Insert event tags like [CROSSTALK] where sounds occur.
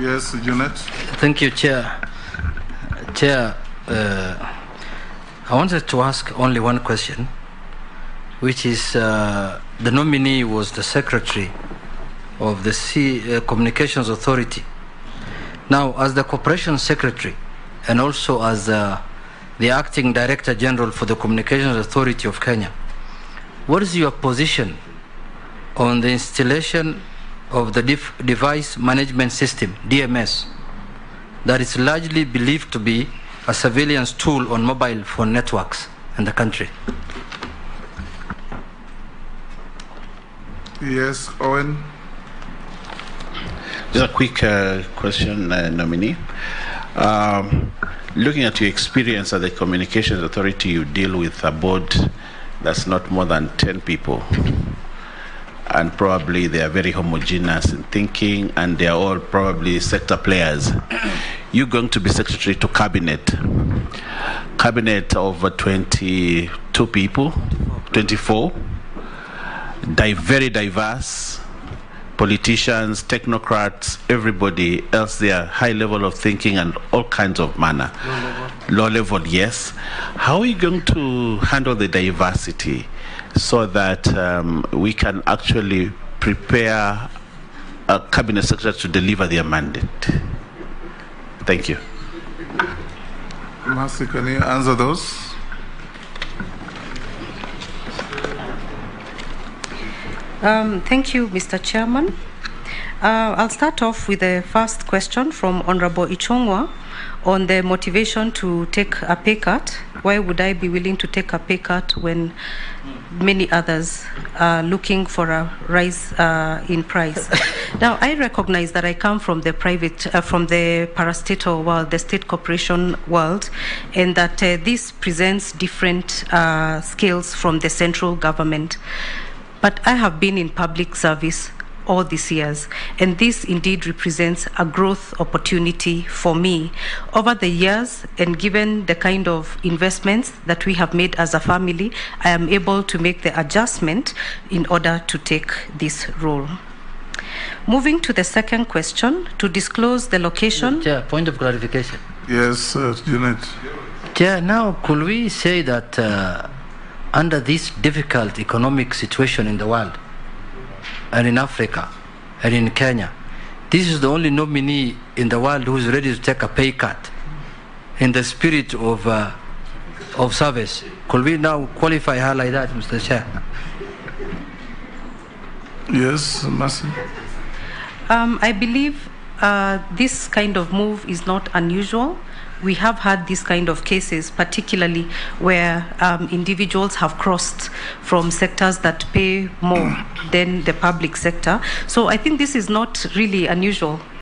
Yes, Junet. Thank you, Chair. Chair, uh, I wanted to ask only one question, which is uh, the nominee was the secretary of the C, uh, Communications Authority. Now, as the Corporation Secretary and also as uh, the Acting Director General for the Communications Authority of Kenya, what is your position on the installation of the def- device management system, DMS, that is largely believed to be a surveillance tool on mobile phone networks in the country? Yes, Owen. Just a quick uh, question, uh, nominee. Um, looking at your experience at the Communications Authority, you deal with a board that's not more than 10 people. And probably they are very homogeneous in thinking, and they are all probably sector players. [CLEARS THROAT] You're going to be secretary to cabinet. Cabinet of uh, 22 people, 24, di- very diverse politicians, technocrats, everybody else there, high level of thinking and all kinds of manner. Low level, yes. How are you going to handle the diversity so that um, we can actually prepare a cabinet secretary to deliver their mandate? Thank you. Mercy, can you answer those? Um, thank you, Mr. Chairman. Uh, I'll start off with the first question from Honorable Ichung'wah on the motivation to take a pay cut. Why would I be willing to take a pay cut when many others are looking for a rise uh, in price? [LAUGHS] now, I recognize that I come from the private, uh, from the parastatal world, the state corporation world, and that uh, this presents different uh, scales from the central government. But I have been in public service all these years, and this indeed represents a growth opportunity for me. Over the years, and given the kind of investments that we have made as a family, I am able to make the adjustment in order to take this role. Moving to the second question, to disclose the location. Chair, point of clarification. Yes, uh, Junet. Chair, now could we say that uh, under this difficult economic situation in the world, and in Africa, and in Kenya, this is the only nominee in the world who is ready to take a pay cut in the spirit of, uh, of service. Could we now qualify her like that, Mr. Chair? Yes, Mercy. Um, I believe uh, this kind of move is not unusual. We have had this kind of cases, particularly where um, individuals have crossed from sectors that pay more than the public sector. So I think this is not really unusual.